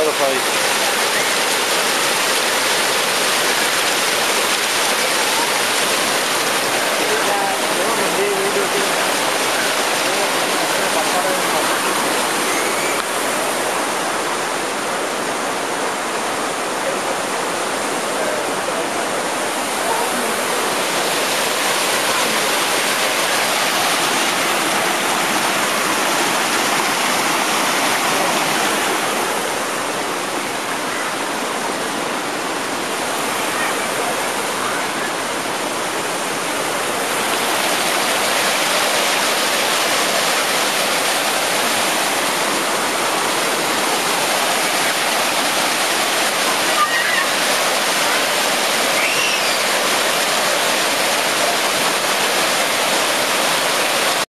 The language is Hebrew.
Spotify.